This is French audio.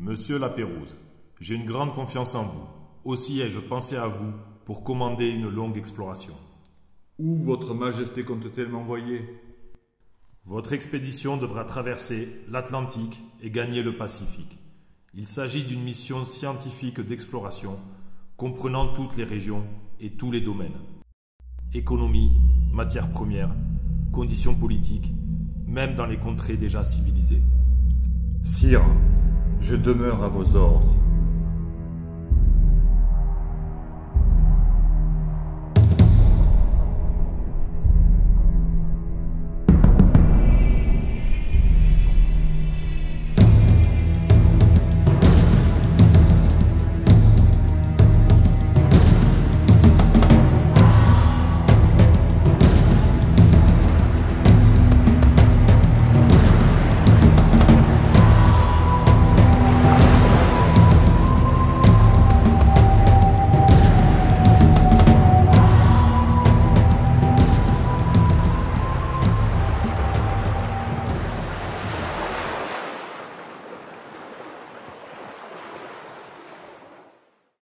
Monsieur Lapérouse, j'ai une grande confiance en vous. Aussi ai-je pensé à vous pour commander une longue exploration. Où Votre Majesté compte-t-elle m'envoyer? Votre expédition devra traverser l'Atlantique et gagner le Pacifique. Il s'agit d'une mission scientifique d'exploration comprenant toutes les régions et tous les domaines. Économie, matières premières, conditions politiques, même dans les contrées déjà civilisées. Sire, je demeure à vos ordres.